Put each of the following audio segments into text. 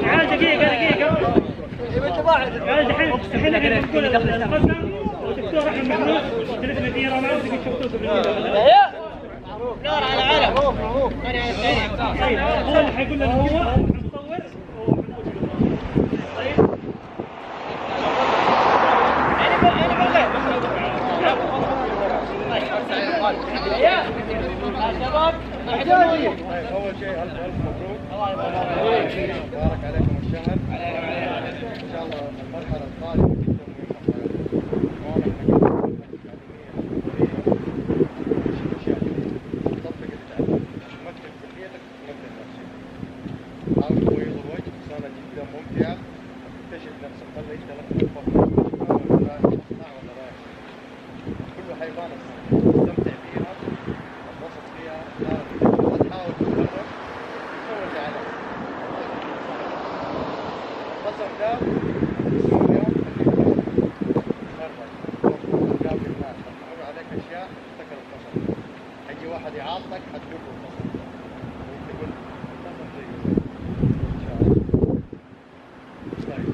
تعال دقيقة دقيقة تعال دحين دحين إحنا بنقول القسم والدكتور احمد محمود ثلاث مدينه ما عندك شفتوه نور على العالم طيب هو اللي حيقول لنا هو Yeah. طيب طيب اول شيء الف الف مبروك بارك عليكم الشهر ان شاء الله المرحله القادمه تفتكر القسم حيجي واحد يعاطلك حتقول له القسم وتقول القسم زي كذا. ان شاء الله طيب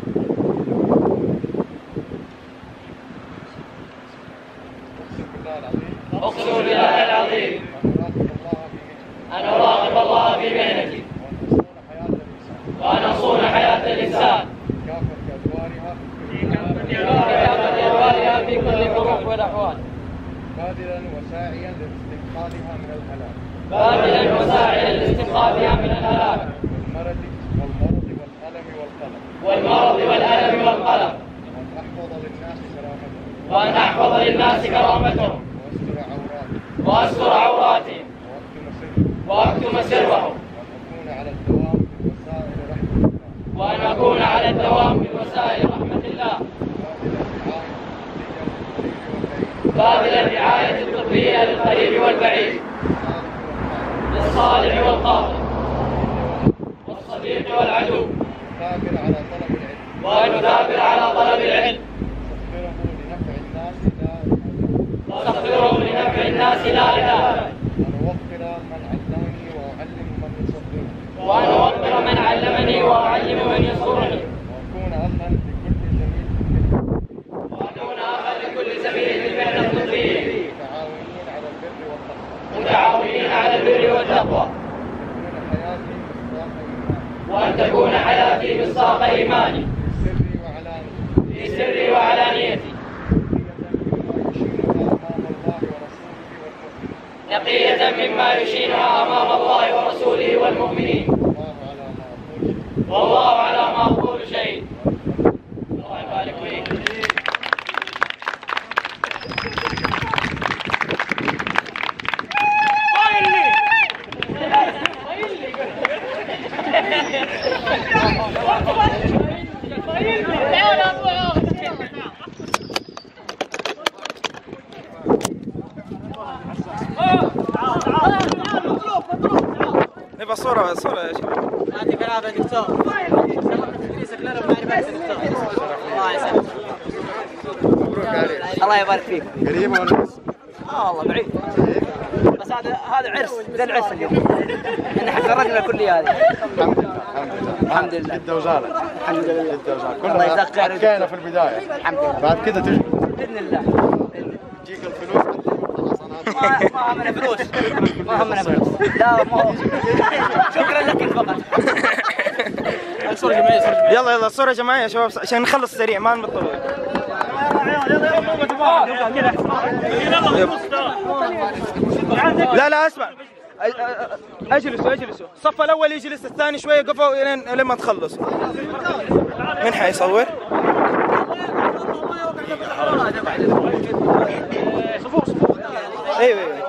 اقسم بالله العظيم أقسم بالله العظيم في كل الظروف والاحوال باذلا وساعيا لاستنقاذها من الهلاك باذلا وساعيا لاستنقاذها من الهلاك والمرض والمرض والالم والقلق والمرض والالم والقلق وان احفظ للناس كرامتهم وان احفظ للناس كرامتهم واستر عوراتهم واستر عوراتهم واكتم سرهم واكتم سرهم وان اكون على الدوام بوسائل رحمه الله وان اكون على الدوام بوسائل رحمه الله باذلا الرعايه الطبية للقريب والبعيد للصالح والخاطئ والصديق والعدو. ونثابر على طلب العلم. سخره لنفع الناس لا إله والتقوى وأن تكون حياتي مصداق إيماني. في سري وعلانيتي. نقية مما يشينها أمام الله ورسوله والمؤمنين نقية مما يشينها امام الله ورسوله والمؤمنين والله على ما أقول شهيد الله يبارك فيك نبغى صورة صورة يا شباب. يعطيك العافيه دكتور. تدريسك لنا بمعرفتك دكتور الله يسلمك. مبروك عليك الله يبارك فيك. قريبة ولا آه والله بعيد. بس هذا هذا عرس. ذا العرس اليوم. إحنا حقرقنا الكليه هذه. الحمد لله. الحمد لله. الحمد لله. جدة وزارة الحمد لله. جدة وزارة الله يجزاك كلنا خير. حكينا في البداية. الحمد لله. بعد كده تجي. بإذن الله. تجيك الفلوس. ما همنا فلوس ما همنا فلوس لا ما هو شكرا لك فقط يلا يلا صورة جماعية يا شباب عشان نخلص سريع ما نطول لا لا اسمع اجلسوا اجلسوا الصف الأول يجلس الثاني شوية قفوا لين لما تخلص من حيصور؟ Eh,